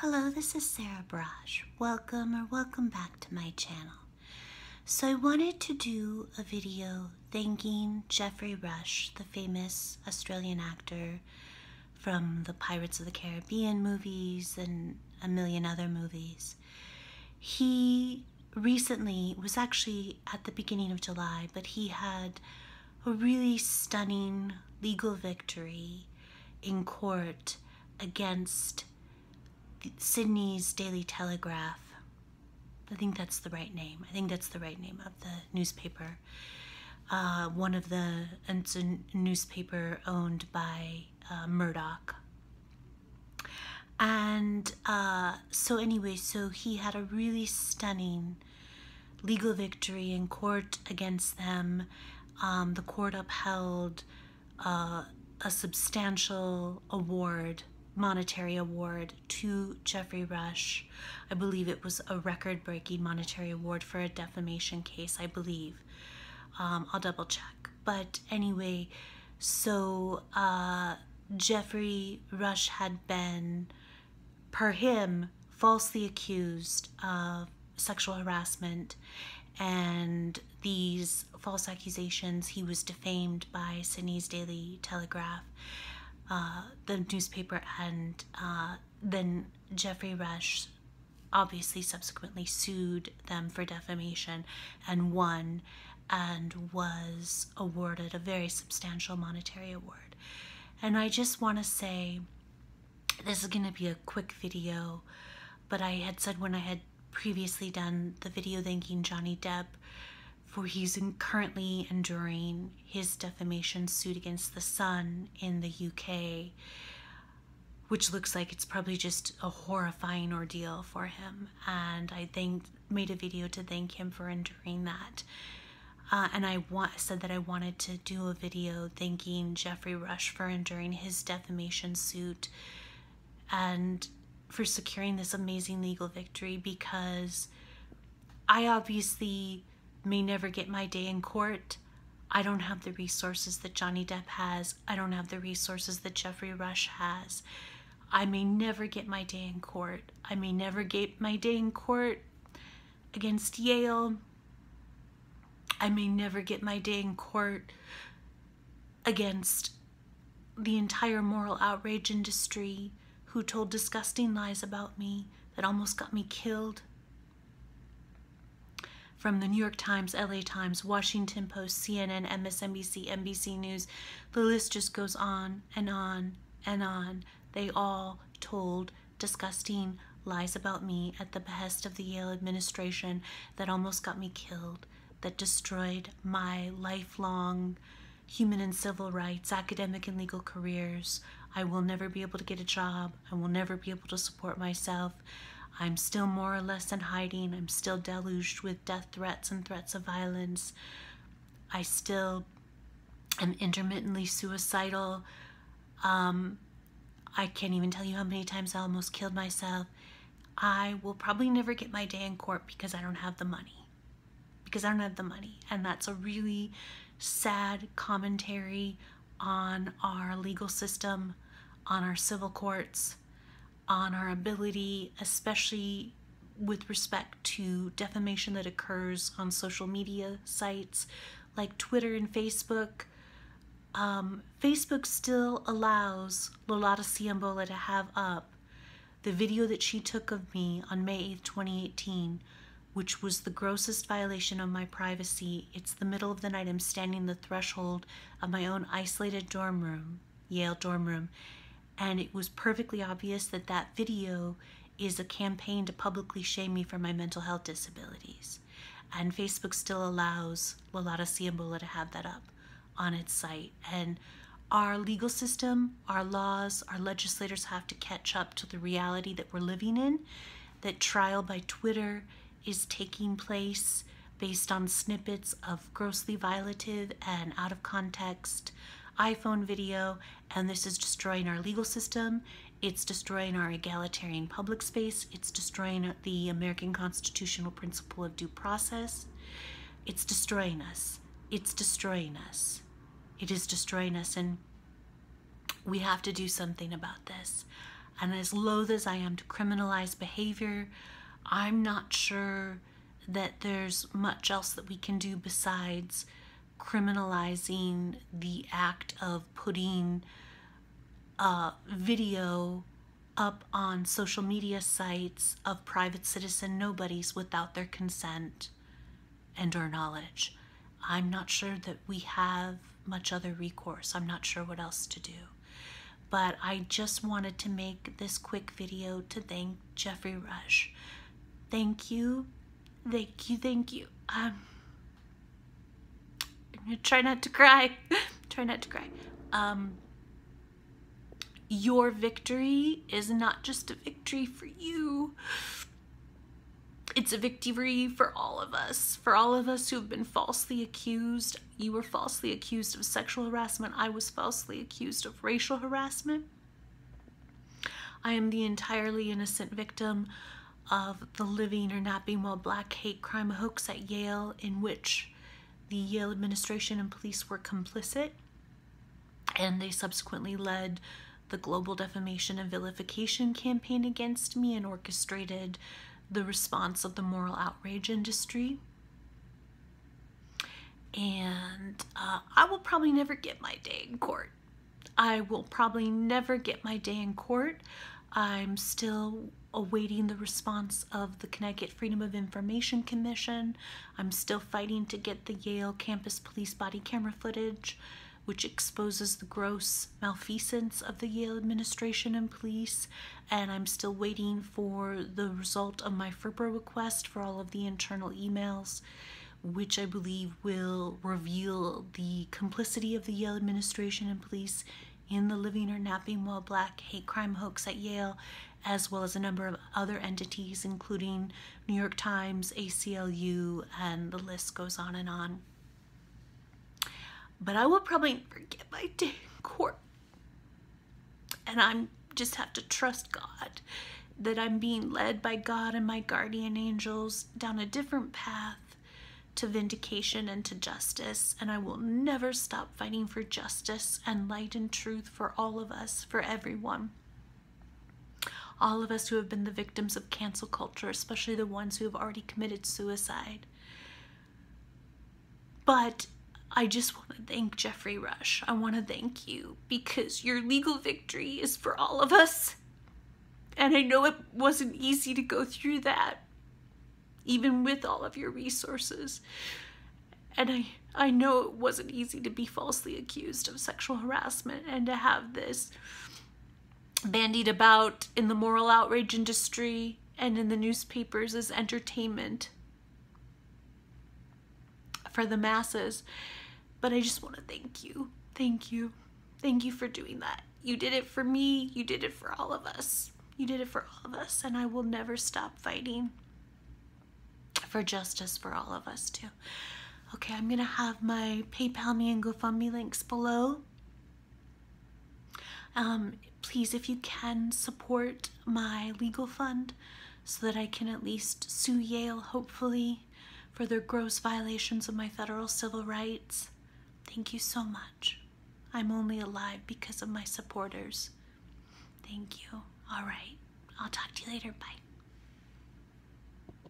Hello, this is Sarah Braasch. Welcome or welcome back to my channel. So I wanted to do a video thanking Geoffrey Rush, the famous Australian actor from the Pirates of the Caribbean movies and a million other movies. He recently was actually at the beginning of July, but he had a really stunning legal victory in court against Sydney's Daily Telegraph. I think that's the right name. I think that's the right name of the newspaper. Uh, one of the, it's a newspaper owned by uh, Murdoch. And uh, so, anyway, so he had a really stunning legal victory in court against them. Um, the court upheld uh, a substantial award monetary award to Geoffrey Rush. I believe it was a record breaking monetary award for a defamation case, I believe. Um, I'll double check. But anyway, so uh, Geoffrey Rush had been, per him, falsely accused of sexual harassment and these false accusations he was defamed by Sydney's Daily Telegraph uh, the newspaper, and uh, then Geoffrey Rush obviously subsequently sued them for defamation and won and was awarded a very substantial monetary award. And I just want to say this is going to be a quick video, but I had said when I had previously done the video thanking Johnny Depp for he's in, currently enduring his defamation suit against the Sun in the UK, which looks like it's probably just a horrifying ordeal for him. And I think made a video to thank him for enduring that. Uh, and I want, said that I wanted to do a video thanking Geoffrey Rush for enduring his defamation suit and for securing this amazing legal victory because I obviously may never get my day in court. I don't have the resources that Johnny Depp has. I don't have the resources that Geoffrey Rush has. I may never get my day in court. I may never get my day in court against Yale. I may never get my day in court against the entire moral outrage industry who told disgusting lies about me that almost got me killed from the New York Times, LA Times, Washington Post, CNN, MSNBC, NBC News. The list just goes on and on and on. They all told disgusting lies about me at the behest of the Yale administration that almost got me killed, that destroyed my lifelong human and civil rights, academic and legal careers. I will never be able to get a job. I will never be able to support myself. I'm still more or less in hiding. I'm still deluged with death threats and threats of violence. I still am intermittently suicidal. Um, I can't even tell you how many times I almost killed myself. I will probably never get my day in court because I don't have the money. Because I don't have the money. And that's a really sad commentary on our legal system, on our civil courts on our ability, especially with respect to defamation that occurs on social media sites like Twitter and Facebook. Um, Facebook still allows Lolade Siyonbola to have up the video that she took of me on May 8th, 2018, which was the grossest violation of my privacy. It's the middle of the night. I'm standing the threshold of my own isolated dorm room, Yale dorm room, and it was perfectly obvious that that video is a campaign to publicly shame me for my mental health disabilities. And Facebook still allows Lolade Siyonbola to have that up on its site. And our legal system, our laws, our legislators have to catch up to the reality that we're living in, that trial by Twitter is taking place based on snippets of grossly violative and out of context iPhone video, and this is destroying our legal system. It's destroying our egalitarian public space. It's destroying the American constitutional principle of due process. It's destroying us. It's destroying us. It is destroying us, and we have to do something about this. And as loath as I am to criminalize behavior, I'm not sure that there's much else that we can do besides criminalizing the act of putting a video up on social media sites of private citizen nobodies without their consent and or knowledge. I'm not sure that we have much other recourse. I'm not sure what else to do. But I just wanted to make this quick video to thank Geoffrey Rush. Thank you, thank you, thank you. Um, try not to cry. try not to cry. Um, your victory is not just a victory for you. It's a victory for all of us, for all of us who have been falsely accused. You were falsely accused of sexual harassment. I was falsely accused of racial harassment. I am the entirely innocent victim of the living or not being well black hate crime hoax at Yale, in which the Yale administration and police were complicit. And they subsequently led the global defamation and vilification campaign against me and orchestrated the response of the moral outrage industry. And uh, I will probably never get my day in court. I will probably never get my day in court. I'm still awaiting the response of the Connecticut Freedom of Information Commission. I'm still fighting to get the Yale campus police body camera footage which exposes the gross malfeasance of the Yale administration and police. And I'm still waiting for the result of my FERPA request for all of the internal emails, which I believe will reveal the complicity of the Yale administration and police in the Living or Napping While Black hate crime hoax at Yale, as well as a number of other entities, including New York Times, ACLU, and the list goes on and on but I will probably forget my day in court. And I'm just have to trust God that I'm being led by God and my guardian angels down a different path to vindication and to justice. And I will never stop fighting for justice and light and truth for all of us, for everyone. All of us who have been the victims of cancel culture, especially the ones who have already committed suicide. But I just want to thank Geoffrey Rush. I want to thank you because your legal victory is for all of us. And I know it wasn't easy to go through that, even with all of your resources. And I, I know it wasn't easy to be falsely accused of sexual harassment and to have this bandied about in the moral outrage industry and in the newspapers as entertainment for the masses. But I just want to thank you. Thank you. Thank you for doing that. You did it for me. You did it for all of us. You did it for all of us. And I will never stop fighting for justice for all of us, too. Okay, I'm to have my PayPal me and GoFundMe links below. Um, please, if you can, support my legal fund so that I can at least sue Yale, hopefully, for their gross violations of my federal civil rights. Thank you so much. I'm only alive because of my supporters. Thank you. All right. I'll talk to you later. Bye.